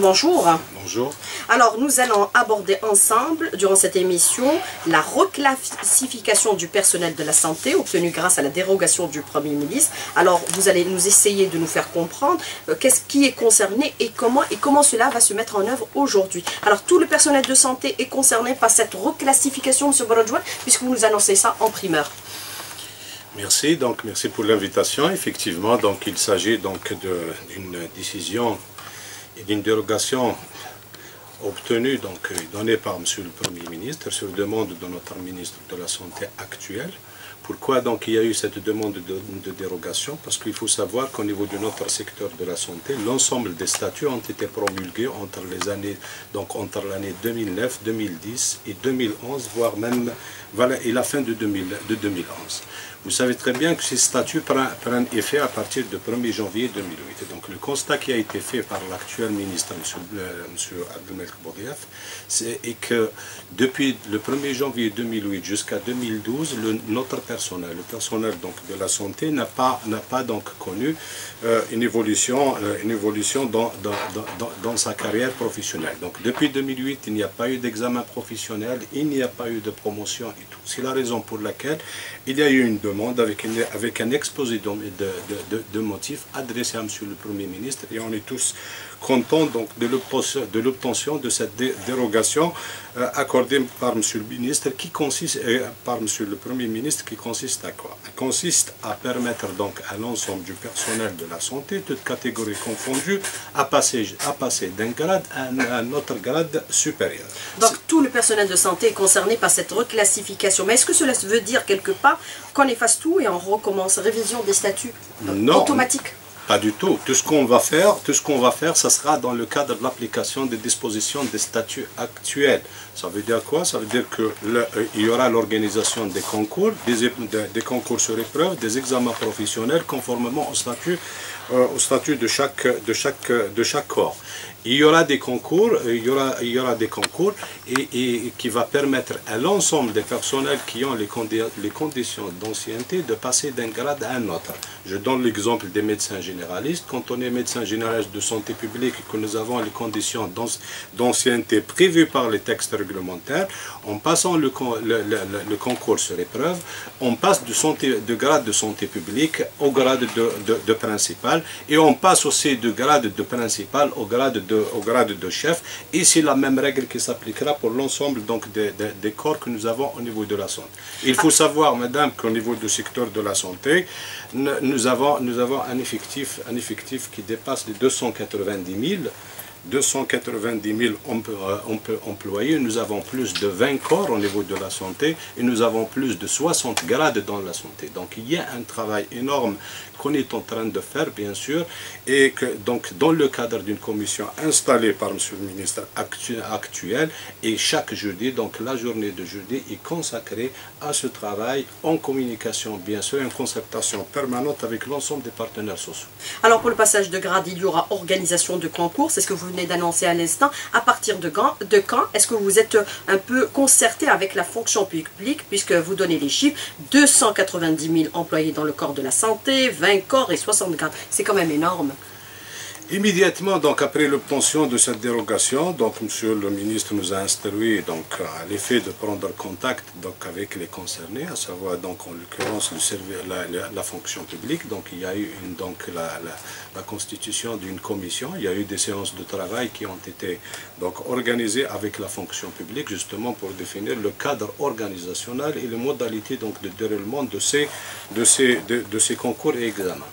bonjour. Bonjour. Alors, nous allons aborder ensemble, durant cette émission, la reclassification du personnel de la santé obtenue grâce à la dérogation du Premier ministre. Alors, vous allez nous essayer de nous faire comprendre euh, qu'est-ce qui est concerné et comment, et comment cela va se mettre en œuvre aujourd'hui. Alors, tout le personnel de santé est concerné par cette reclassification, M. Borodjouan, puisque vous nous annoncez ça en primeur. Merci, donc merci pour l'invitation. Effectivement, donc il s'agit donc d'une décision et d'une dérogation obtenue, donc donnée par M. le Premier ministre sur demande de notre ministre de la Santé actuel. Pourquoi donc il y a eu cette demande de, dérogation? Parce qu'il faut savoir qu'au niveau de notre secteur de la santé, l'ensemble des statuts ont été promulgués entre les années, donc entre l'année 2009, 2010 et 2011, voire même et la fin de, 2000, de 2011. Vous savez très bien que ces statuts prennent effet à partir du 1er janvier 2008. donc le constat qui a été fait par l'actuel ministre, M. Abdelmelk c'est que depuis le 1er janvier 2008 jusqu'à 2012, le, notre personnel, le personnel donc, de la santé n'a pas, pas donc connu euh, une évolution, euh, une évolution dans, dans, dans, sa carrière professionnelle. Donc depuis 2008, il n'y a pas eu d'examen professionnel, il n'y a pas eu de promotion et tout. C'est la raison pour laquelle il y a eu une demande avec, un exposé de, motifs adressé à M. le Premier ministre et on est tous contents donc, de l'obtention de cette dérogation euh, accordée par M. le ministre qui consiste, euh, par M. le Premier ministre qui consiste à quoi? Elle consiste à permettre donc à l'ensemble du personnel de la santé, toutes catégories confondues, à passer, à passer d'un grade à un, autre grade supérieur. Donc tout le personnel de santé est concerné par cette reclassification. Mais est-ce que cela veut dire quelque part qu'on efface tout et on recommence? Révision des statuts non, automatique pas du tout. Tout ce qu'on va faire, tout ce qu'on va faire, ça sera dans le cadre de l'application des dispositions des statuts actuels. Ça veut dire quoi? Ça veut dire qu'il euh, y aura l'organisation des concours, des, des, concours sur épreuve, des examens professionnels conformément au statut, euh, au statut de chaque, de chaque, de chaque corps il y aura des concours, il y aura, il y aura des concours et, qui va permettre à l'ensemble des personnels qui ont les, les conditions d'ancienneté de passer d'un grade à un autre. Je donne l'exemple des médecins généralistes. Quand on est médecin généraliste de santé publique et que nous avons les conditions d'ancienneté prévues par les textes réglementaires, en passant le, le, concours sur épreuve, on passe de, santé, de grade de santé publique au grade de, de, de principal et on passe aussi de grade de principal au grade de au grade de chef. C'est la même règle qui s'appliquera pour l'ensemble donc des, des, corps que nous avons au niveau de la santé. Il faut savoir, madame, qu'au niveau du secteur de la santé, nous avons, nous avons un, effectif, un effectif qui dépasse les 290 000 290 000 employés, nous avons plus de 20 corps au niveau de la santé et nous avons plus de 60 grades dans la santé. Donc il y a un travail énorme qu'on est en train de faire, bien sûr, et que donc dans le cadre d'une commission installée par M. le ministre actuel, et chaque jeudi, donc la journée de jeudi est consacrée à ce travail en communication, bien sûr, en concertation permanente avec l'ensemble des partenaires sociaux. Alors pour le passage de grade, il y aura organisation de concours, c'est ce que vous d'annoncer à l'instant, à partir de quand, de quand est-ce que vous êtes un peu concerté avec la fonction publique, puisque vous donnez les chiffres, 290 000 employés dans le corps de la santé, 20 corps et 60 grades. C'est quand même énorme. Immédiatement, donc après l'obtention de cette dérogation, donc Monsieur le ministre nous a instruit donc à l'effet de prendre contact donc avec les concernés, à savoir donc en l'occurrence la, la, fonction publique. Donc il y a eu donc la, la constitution d'une commission, il y a eu des séances de travail qui ont été donc organisées avec la fonction publique justement pour définir le cadre organisationnel et les modalités donc de déroulement de ces de ces de ces concours et examens.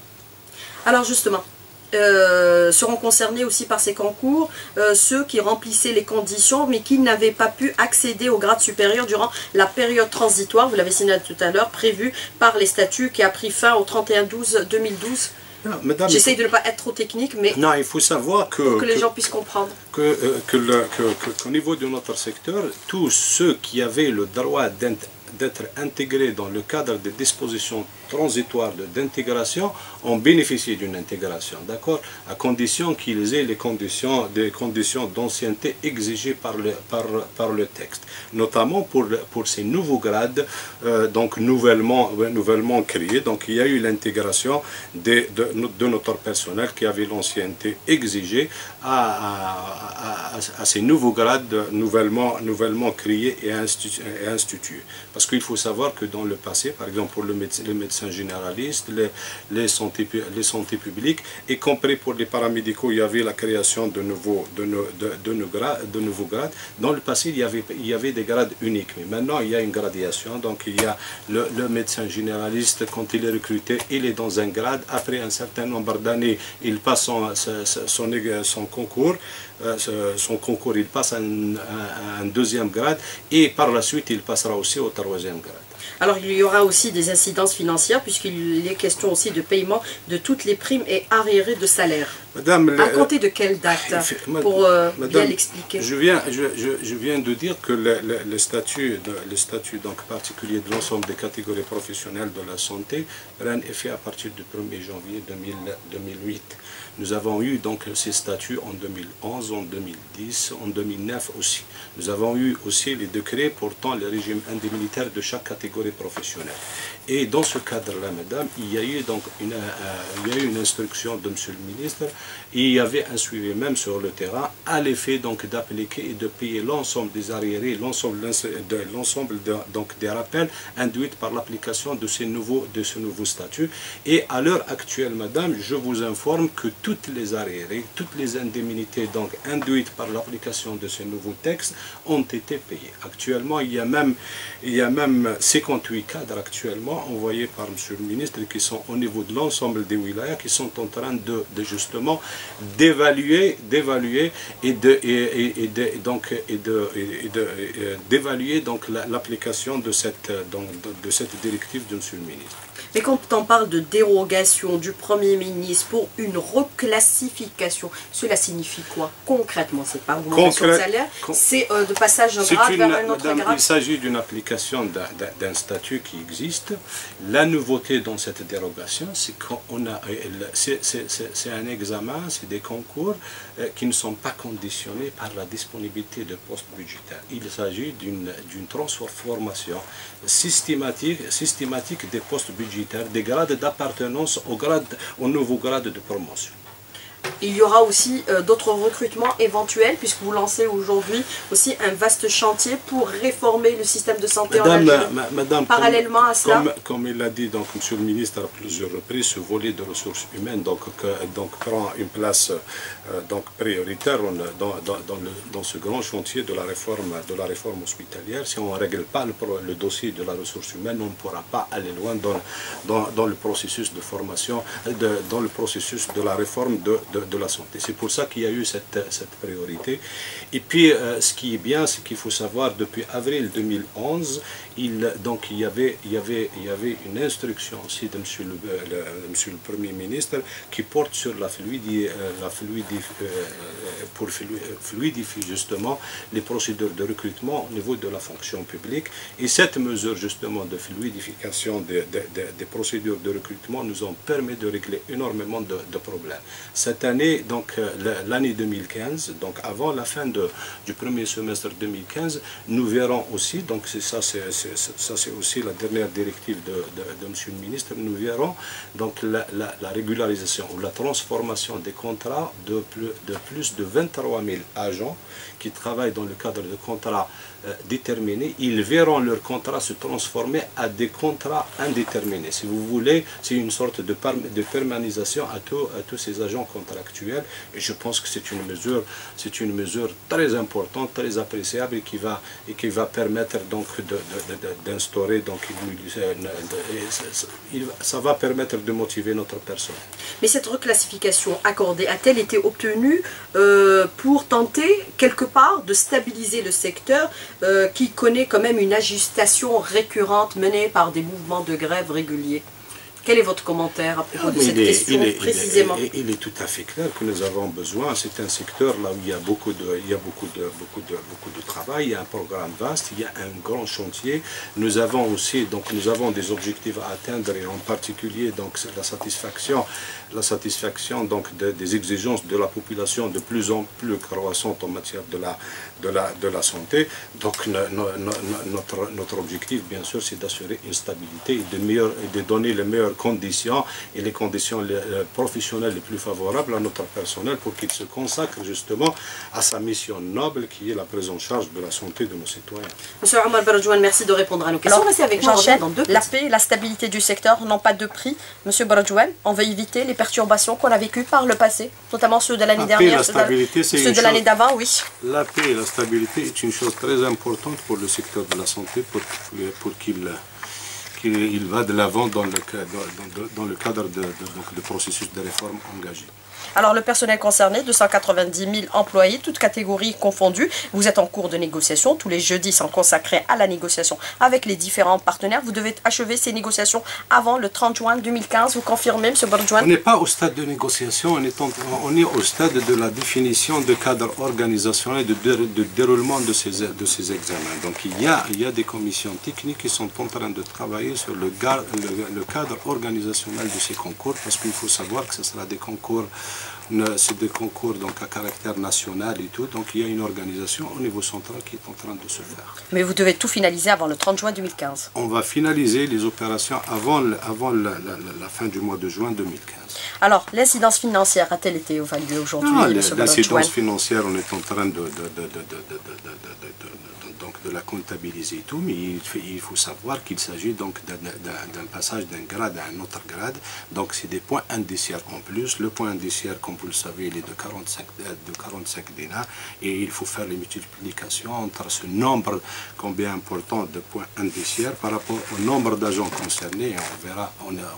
Alors justement, euh, seront concernés aussi par ces concours euh, ceux qui remplissaient les conditions mais qui n'avaient pas pu accéder au grade supérieur durant la période transitoire, vous l'avez signalé tout à l'heure, prévue par les statuts qui a pris fin au 31-12-2012 J'essaye de ne pas être trop technique, mais non, il faut savoir que, pour que les gens puissent comprendre. Que, euh, que, qu'au niveau de notre secteur, tous ceux qui avaient le droit d'être intégrés dans le cadre des dispositions transitoires d'intégration ont bénéficié d'une intégration, d'accord? À condition qu'ils aient les conditions, des conditions d'ancienneté exigées par le, par, par le texte, notamment pour, pour ces nouveaux grades, euh, donc nouvellement, nouvellement créés. Donc il y a eu l'intégration de, de, notre personnel qui avait l'ancienneté exigée à, à, ces nouveaux grades nouvellement, nouvellement créés et institués. Parce qu'il faut savoir que dans le passé, par exemple pour le médecin, médecins généralistes, les, les, santé, les santé publiques, y compris pour les paramédicaux, il y avait la création de nouveaux, de, de, de, nouveaux grades. Dans le passé, il y, avait, il y avait des grades uniques, mais maintenant il y a une gradation. Donc il y a le, médecin généraliste, quand il est recruté, il est dans un grade. Après un certain nombre d'années, il passe son, son, concours. Euh, son concours, il passe à un, deuxième grade et par la suite, il passera aussi au troisième grade. Alors il y aura aussi des incidences financières puisqu'il est question aussi de paiement de toutes les primes et arriérés de salaire. Madame, à compter de quelle date Pour euh, bien l'expliquer? Je viens, je, je, viens de dire que le, le, le statut, de, le statut donc, particulier de l'ensemble des catégories professionnelles de la santé est fait à partir du 1er janvier 2000, 2008. Nous avons eu donc ces statuts en 2011, en 2010, en 2009 aussi. Nous avons eu aussi les décrets portant le régime indemnitaire de chaque catégorie professionnelle. Et dans ce cadre-là, madame, il y a eu donc une, euh, il y a eu une instruction de monsieur le ministre il y avait un suivi même sur le terrain à l'effet d'appliquer et de payer l'ensemble des arriérés, l'ensemble de donc des rappels induits par l'application de ces nouveaux de ce nouveau statut. Et à l'heure actuelle, madame, je vous informe que toutes les arriérés, toutes les indemnités donc induites par l'application de ce nouveau texte ont été payées. Actuellement, il y a même il y a même 58 cadres actuellement envoyés par M. le ministre qui sont au niveau de l'ensemble des wilayas qui sont en train de, de justement d'évaluer d'évaluer et de et, et, de, donc et de d'évaluer donc l'application de cette donc, de, de cette directive de M. le ministre. Mais quand on parle de dérogation du Premier ministre pour une reclassification, cela signifie quoi? Concrètement C'est pas augmentation de salaire, c'est euh, de passage d'un grade vers un autre grade Il s'agit d'une application d'un statut qui existe. La nouveauté dans cette dérogation, c'est qu'on a, c'est un examen, c'est des concours euh, qui ne sont pas conditionnés par la disponibilité de postes budgétaires. Il s'agit d'une transformation systématique, des postes budgétaires, des grades d'appartenance au nouveau grade de promotion. Il y aura aussi euh, d'autres recrutements éventuels, puisque vous lancez aujourd'hui aussi un vaste chantier pour réformer le système de santé madame, en Algérie. madame, Parallèlement comme, à cela comme, comme, il l'a dit, donc, Monsieur le ministre, à plusieurs reprises, ce volet de ressources humaines donc, que, donc, prend une place euh, donc, prioritaire dans, dans, dans, le, dans, ce grand chantier de la réforme, de la réforme hospitalière. Si on ne règle pas le, le, dossier de la ressource humaine, on ne pourra pas aller loin dans, dans, le processus de formation, de, dans le processus de la réforme de, de la santé. C'est pour ça qu'il y a eu cette, cette priorité. Et puis, euh, ce qui est bien, c'est qu'il faut savoir, depuis avril 2011, il, donc, il, y avait, il, y avait, il y avait une instruction aussi de monsieur le, le, monsieur le Premier ministre qui porte sur la fluidité, euh, la fluidif, euh, pour fluidifier justement les procédures de recrutement au niveau de la fonction publique. Et cette mesure justement de fluidification des, des, procédures de recrutement nous ont permis de régler énormément de, problèmes. Année, donc euh, l'année 2015, donc avant la fin de, du premier semestre 2015, nous verrons aussi, donc ça c'est aussi la dernière directive de, de, Monsieur le ministre, nous verrons donc la, la, la, régularisation ou la transformation des contrats de plus de, plus de 23 000 agents qui travaillent dans le cadre de contrats euh, déterminés, ils verront leur contrat se transformer à des contrats indéterminés. Si vous voulez, c'est une sorte de, de permanisation à, tout, à tous ces agents contractuels et je pense que c'est une mesure, c'est une mesure très importante, très appréciable et qui va, et qui va permettre donc d'instaurer, donc ça va permettre de motiver notre personne. Mais cette reclassification accordée a-t-elle été obtenue euh, pour tenter quelque part de stabiliser le secteur euh, qui connaît quand même une ajustation récurrente menée par des mouvements de grève réguliers? Quel est votre commentaire à propos de cette est, question il est- précisément il est- il est tout à fait clair que nous avons besoin. C'est un secteur là où il y a beaucoup de, il y a beaucoup de, beaucoup de, beaucoup de travail. Il y a un programme vaste. Il y a un grand chantier. Nous avons aussi, donc, nous avons des objectifs à atteindre et en particulier donc la satisfaction, la satisfaction donc de- des exigences de la population de plus en plus croissantes en matière de la, de la, de la santé. Donc no- no- no- no- notre, notre objectif, bien sûr, c'est d'assurer une stabilité et de, meilleures- et de donner les meilleures conditions et les conditions euh, professionnelles les plus favorables à notre personnel pour qu'il se consacre justement à sa mission noble qui est la prise en charge de la santé de nos citoyens. Monsieur Omar Baradjouan, merci de répondre à nos questions. Restez avec j'enchaîne. dans deux La paix et la stabilité du secteur n'ont pas de prix. Monsieur Baradjouan, on veut éviter les perturbations qu'on a vécues par le passé, notamment ceux de l'année La paix et dernière, la ceux de stabilité, c'est ceux une de l'année chose- d'avant, oui. La paix et la stabilité est une chose très importante pour le secteur de la santé pour, pour qu'il qu'il il va de l'avant dans le, cadre de processus de réforme engagé. Alors le personnel concerné, 290 000 employés, toutes catégories confondues. Vous êtes en cours de négociation. Tous les jeudis sont consacrés à la négociation avec les différents partenaires. Vous devez achever ces négociations avant le 30 juin 2015. Vous confirmez, M. On Baradjouan n'est pas au stade de négociation, on est, en- on est au stade de la définition de cadre organisationnel et de, dé- de déroulement de ces, de ces examens. Donc il y, a, il y a des commissions techniques qui sont en train de travailler sur le, le- cadre organisationnel de ces concours, parce qu'il faut savoir que ce sera des concours, c'est des concours donc à caractère national et tout. Donc il y a une organisation au niveau central qui est en train de se faire. Mais vous devez tout finaliser avant le 30 juin 2015. On va finaliser les opérations avant, avant la, la- la- la fin du mois de juin 2015. Alors, l'incidence financière a-t-elle été évaluée aujourd'hui, Ah, L'incidence financière, on est en train de, de- de- de- donc de la comptabiliser et tout, mais il, faut savoir qu'il s'agit donc d'un- passage d'un grade à un autre grade. Donc c'est des points indiciaires en plus. Le point indiciaire, comme vous le savez, il est de 45, euh, de 45 dinars et il faut faire les multiplications entre ce nombre combien important de points indiciaires par rapport au nombre d'agents concernés. On verra. On a-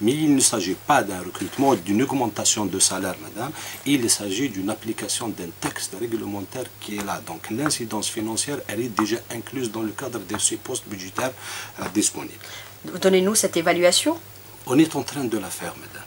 Mais il ne s'agit pas d'un recrutement, d'une augmentation de salaire, madame. Il s'agit d'une application d'un texte réglementaire qui est là. Donc l'incidence financière, elle déjà incluse dans le cadre de ces postes budgétaires euh, disponibles. Donnez-nous cette évaluation. On est en train de la faire, madame.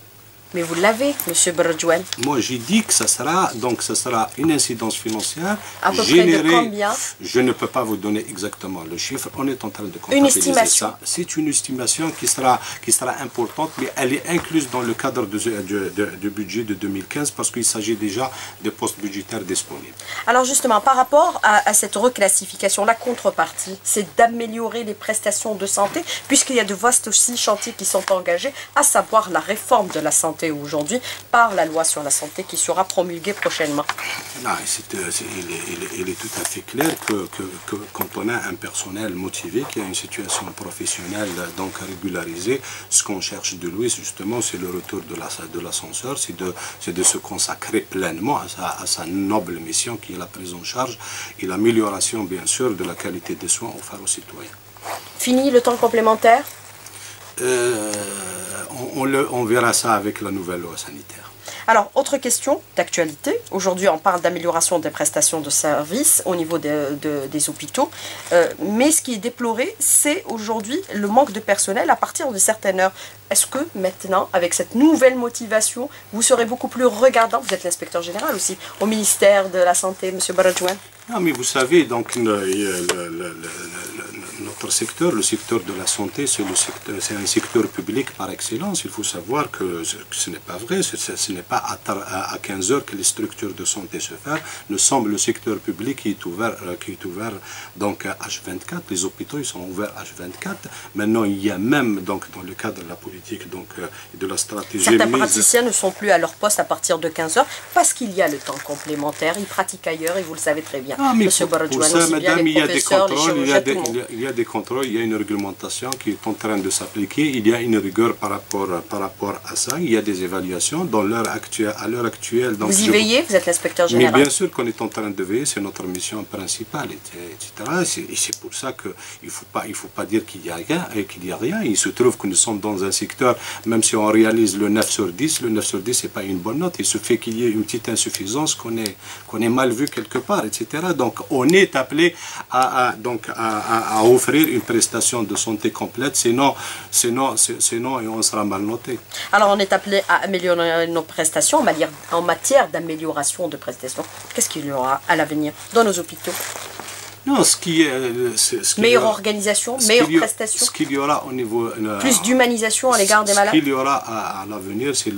Mais vous l'avez, M. Baradjouan. Moi, j'ai dit que ça sera, donc, ça sera une incidence financière À peu près de générée. combien Je ne peux pas vous donner exactement le chiffre. On est en train de comptabiliser estimation. ça. C'est une estimation qui sera, qui sera importante, mais elle est incluse dans le cadre de- de- de- du budget de 2015 parce qu'il s'agit déjà de postes budgétaires disponibles. Alors justement, par rapport à, à cette reclassification, la contrepartie, c'est d'améliorer les prestations de santé, puisqu'il y a de vastes aussi chantiers qui sont engagés, à savoir la réforme de la santé aujourd'hui par la loi sur la santé qui sera promulguée prochainement. Euh, il, est, il est- il est tout à fait clair que, que- que quand on a un personnel motivé, qui a une situation professionnelle euh, donc régularisée, ce qu'on cherche de lui, justement, c'est le retour de, la, de l'ascenseur, c'est de, se consacrer pleinement à sa, à sa noble mission qui est la prise en charge et l'amélioration, bien sûr, de la qualité des soins offerts aux citoyens. Fini le temps complémentaire? Euh, on, on le- on verra ça avec la nouvelle loi sanitaire. Alors, autre question d'actualité. Aujourd'hui, on parle d'amélioration des prestations de services au niveau de- de- des hôpitaux. Euh, mais ce qui est déploré, c'est aujourd'hui le manque de personnel à partir de certaines heures. Est-ce que maintenant, avec cette nouvelle motivation, vous serez beaucoup plus regardant? Vous êtes l'inspecteur général aussi au ministère de la Santé, M. Baradjouan. Non, mais vous savez, donc, le- notre secteur, le secteur de la santé, c'est un secteur public par excellence. Il faut savoir que ce, que ce n'est pas vrai. Ce, n'est pas à, tar- à- à 15 heures que les structures de santé se font. Nous sommes le secteur public qui est ouvert, euh, qui est ouvert donc à H24. Les hôpitaux ils sont ouverts H24. Maintenant, il y a même donc dans le cadre de la politique donc euh, et de la stratégie Certains mise- praticiens ne sont plus à leur poste à partir de 15 heures parce qu'il y a le temps complémentaire. Ils pratiquent ailleurs et vous le savez très bien. Ah, mais Monsieur pour, pour ça, madame, il y a des contrôles, y a des, il y a des contrôles, il y a une réglementation qui est en train de s'appliquer, il y a une rigueur par rapport, par rapport à ça, il y a des évaluations dans l'heure actuelle, à l'heure actuelle. donc Vous y je- veillez, vous êtes l'inspecteur Mais général. bien sûr qu'on est en train de veiller, c'est notre mission principale, et- etc. Et c'est- pour ça qu'il ne faut pas, il faut pas dire qu'il n'y a rien et qu'il n'y a rien. Il se trouve que nous sommes dans un secteur, même si on réalise le 9 sur 10, le 9 sur 10, ce n'est pas une bonne note. Il se fait qu'il y ait une petite insuffisance, qu'on ait mal vu quelque part, etc. Donc on est appelé à, à- donc, à, à- à offrir une prestation de santé complète, sinon, sinon, sinon on sera mal noté. Alors on est appelé à améliorer nos prestations en matière d'amélioration de prestations. Qu'est-ce qu'il y aura à l'avenir dans nos hôpitaux? Non, ce qui est. Euh, meilleure organisation, meilleure prestation. Ce qu'il y aura au niveau. Euh, Plus d'humanisation à l'égard des malades. Ce qu'il y aura à, l'avenir, c'est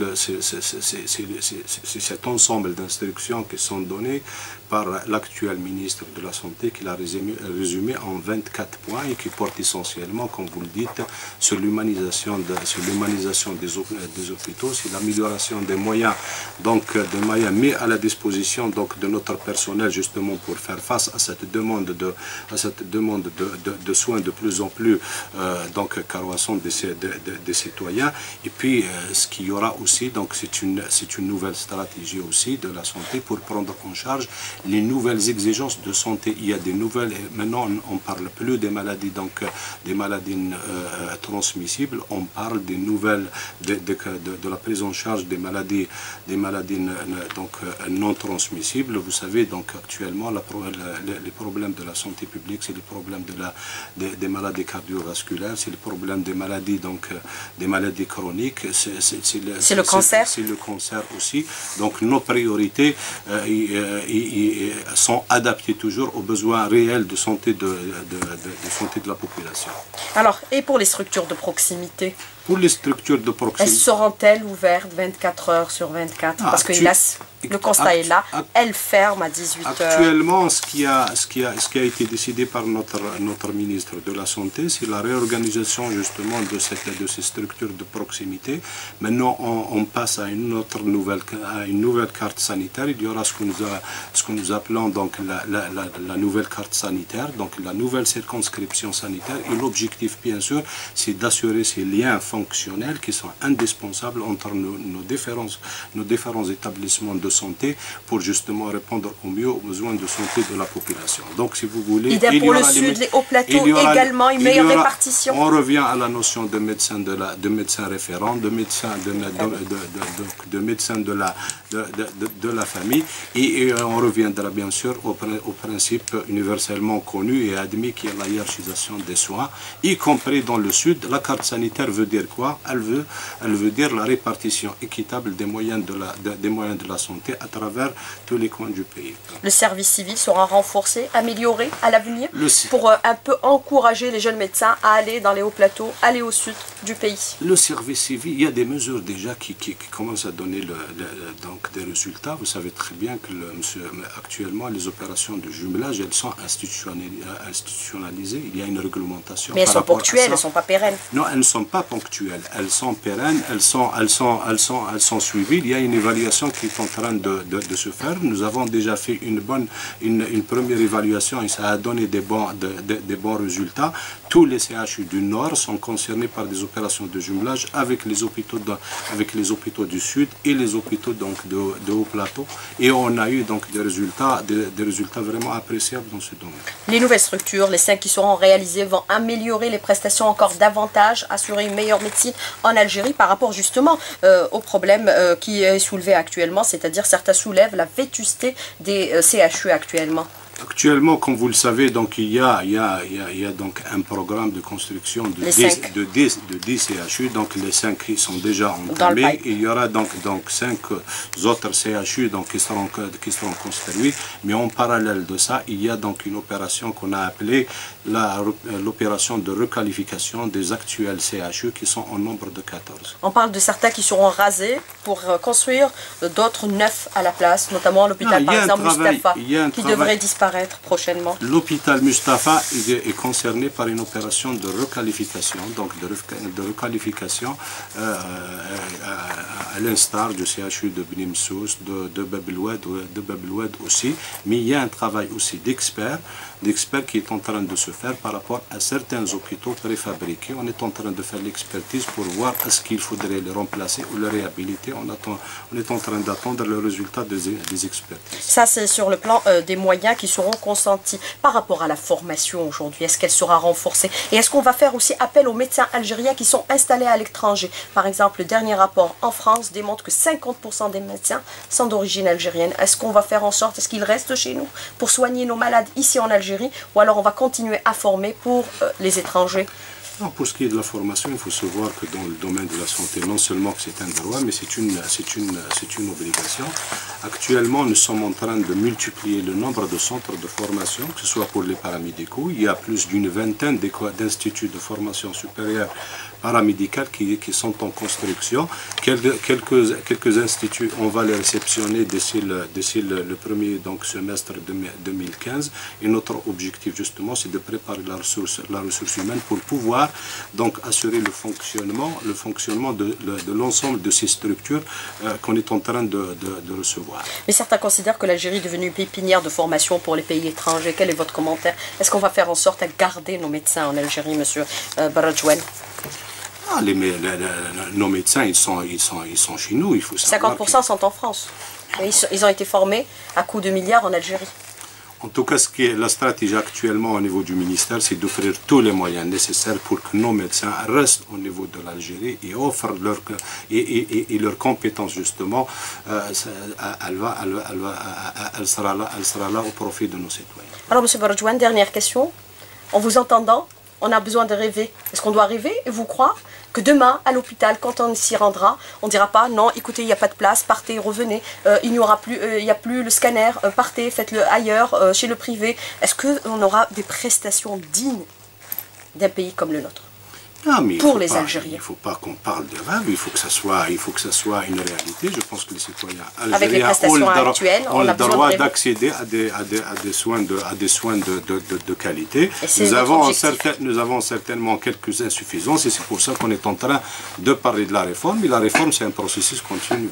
cet ensemble d'instructions qui sont données par l'actuel ministre de la Santé qui l'a résumé, résumé, en 24 points et qui porte essentiellement, comme vous le dites, sur l'humanisation de, des, des, hôpitaux, sur l'amélioration des moyens, donc de moyens mis à la disposition donc, de notre personnel justement pour faire face à cette demande de, à cette demande de, soins de plus en plus euh, donc croissante des, citoyens. Et puis euh, ce qu'il y aura aussi, donc c'est une, une nouvelle stratégie aussi de la santé pour prendre en charge les nouvelles exigences de santé. Il y a des nouvelles, maintenant on ne parle plus des maladies, donc des maladies euh, transmissibles, on parle des nouvelles, de, de, la prise en charge des maladies, des maladies donc, euh, non transmissibles. Vous savez, donc actuellement, les problèmes de la santé publique, c'est les problèmes de la, des, maladies cardiovasculaires, c'est le problème des maladies, donc, euh, des maladies chroniques, c'est le, le, cancer. C'est le cancer aussi. Donc nos priorités, sont adaptés toujours aux besoins réels de santé de, de, santé de la population. Alors, et pour les structures de proximité? Pour les structures de proximité. Elles seront-elles ouvertes 24 heures sur 24 ah, Parce que le constat est là, elle ferme à 18 heures. Actuellement, ce qui, a, ce, qui a, ce qui a été décidé par notre, notre ministre de la Santé, c'est la réorganisation justement de, cette, de ces structures de proximité. Maintenant, on, passe à une autre nouvelle, à une nouvelle carte sanitaire. Il y aura ce que nous, a, ce que nous appelons donc la, la, la, nouvelle carte sanitaire, donc la nouvelle circonscription sanitaire. Et l'objectif, bien sûr, c'est d'assurer ces liens fonctionnels qui sont indispensables entre nos, nos, différents, nos différents établissements de santé pour justement répondre au mieux aux besoins de santé de la population. Donc, si vous voulez... il pour le sud, les hauts plateaux également, une meilleure répartition. On revient à la notion de médecin, de la, de médecin référent, de médecin de, de, de, médecin de la, de, la famille, et, on reviendra bien sûr au, au, principe universellement connu et admis qui est la hiérarchisation des soins, y compris dans le sud. La carte sanitaire veut dire quoi? Elle veut, elle veut dire la répartition équitable des moyens de la, des moyens de la santé à travers tous les coins du pays. Le service civil sera renforcé, amélioré à l'avenir pour euh, un peu encourager les jeunes médecins à aller dans les hauts plateaux, aller au sud du pays. Le service civil, il y a des mesures déjà qui, qui, commencent à donner le, donc des résultats. Vous savez très bien que le, actuellement les opérations de jumelage, elles sont institutionnalisées. Il y a une réglementation. Mais elles sont ponctuelles, elles ne sont pas pérennes. Non, elles ne sont pas ponctuelles. Elles sont pérennes, elles sont, suivies. Il y a une évaluation qui est en train de, se faire. Nous avons déjà fait une, première évaluation et ça a donné des bons résultats. Tous les CHU du Nord sont concernés par des opérations de jumelage avec les hôpitaux, du Sud et les hôpitaux donc, de, de haut plateau. Et on a eu donc des résultats, des, résultats vraiment appréciables dans ce domaine. Les nouvelles structures, les cinq qui seront réalisées, vont améliorer les prestations encore davantage, assurer une meilleure médecine en Algérie par rapport justement euh, au problème euh, qui est soulevé actuellement, c'est-à-dire certains soulèvent la vétusté des euh, CHU actuellement Actuellement, comme vous le savez, donc, il, y a, il, y a, il, y a, donc un programme de construction de 10, de, 10, de CHU. Donc les 5 qui sont déjà entamés. Il y aura donc, donc 5 autres CHU donc, qui, seront, qui seront construits. Mais en parallèle de ça, il y a donc une opération qu'on a appelée l'opération de requalification des actuels CHU qui sont en nombre de 14. On parle de certains qui seront rasés pour euh, construire d'autres neufs à la place, notamment l'hôpital par exemple Mustafa, qui devrait disparaître prochainement. L'hôpital Mustafa est, concerné par une opération de requalification, donc de, de requalification euh, euh, à, l'instar du CHU de Bnimsous, de, de de aussi, mais il y a un travail aussi d'experts d'experts qui est en train de se faire par rapport à certains hôpitaux préfabriqués. On est en train de faire l'expertise pour voir est-ce qu'il faudrait les remplacer ou les réhabiliter. On, attend, on est en train d'attendre le résultat des, expertises. Ça, c'est sur le plan euh, des moyens qui seront consentis. Par rapport à la formation aujourd'hui, est-ce qu'elle sera renforcée? Et est-ce qu'on va faire aussi appel aux médecins algériens qui sont installés à l'étranger? Par exemple, le dernier rapport en France démontre que 50% des médecins sont d'origine algérienne. Est-ce qu'on va faire en sorte, est-ce qu'ils restent chez nous pour soigner nos malades ici en Algérie Ou alors on va continuer à former pour euh, les étrangers pour ce qui est de la formation, il faut se voir que dans le domaine de la santé, non seulement que c'est un droit, mais c'est une, une, une obligation. Actuellement, nous sommes en train de multiplier le nombre de centres de formation, que ce soit pour les paramédicaux. Il y a plus d'une vingtaine d'instituts de formation supérieure paramédicales qui, qui, sont en construction. Quelques, quelques, quelques, instituts, on va les réceptionner d'ici le, le, premier donc, semestre de 2015. Et notre objectif, justement, c'est de préparer la ressource, la ressource humaine pour pouvoir donc, assurer le fonctionnement, le fonctionnement de, de l'ensemble de ces structures euh, qu'on est en train de, de, recevoir. Mais certains considèrent que l'Algérie est devenue pépinière de formation pour les pays étrangers. Quel est votre commentaire? Est-ce qu'on va faire en sorte à garder nos médecins en Algérie, monsieur euh, ah, les, nos médecins, ils sont, ils, sont, ils sont chez nous. Il faut 50% sont en France. Ils, ils, ont été formés à coût de milliards en Algérie. En tout cas, ce qui est la stratégie actuellement au niveau du ministère, c'est d'offrir tous les moyens nécessaires pour que nos médecins restent au niveau de l'Algérie et offrent leurs et, et, et, leurs compétences justement. Euh, elle, va, elle, va, elle, sera là, elle sera là au profit de nos citoyens. Alors, M. Baradjouane, dernière question. En vous entendant, on a besoin de rêver. Est-ce qu'on doit rêver et vous croire que demain, à l'hôpital, quand on s'y rendra, on ne dira pas non, écoutez, il n'y a pas de place, partez, revenez, euh, il n'y aura plus, euh, il a plus le scanner, euh, partez, faites-le ailleurs, chez le privé. Est-ce qu'on aura des prestations dignes d'un pays comme le nôtre? Pour les Algériens. Il ne faut pas qu'on parle de rêve, il faut que ça soit, il faut que ça soit une réalité. Je pense que les citoyens algériens ont le, droit, d'accéder à des, à, des, à des, soins de, à des soins de, de, de, qualité. Nous avons, certain, nous avons certainement quelques insuffisances et c'est pour ça qu'on est en train de parler de la réforme. Et la réforme, c'est un processus continu.